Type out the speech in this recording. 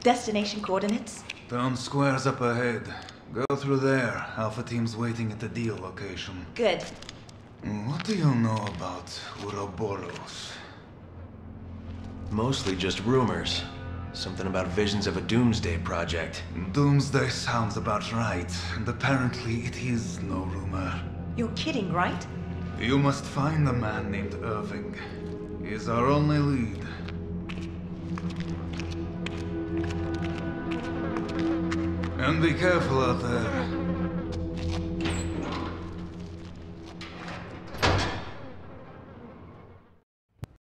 destination coordinates? Town square's up ahead. Go through there. Alpha team's waiting at the deal location. Good. What do you know about Uroboros? Mostly just rumors. Something about visions of a doomsday project. Doomsday sounds about right, and apparently it is no rumor. You're kidding, right? You must find a man named Irving. He's our only lead. And be careful out there.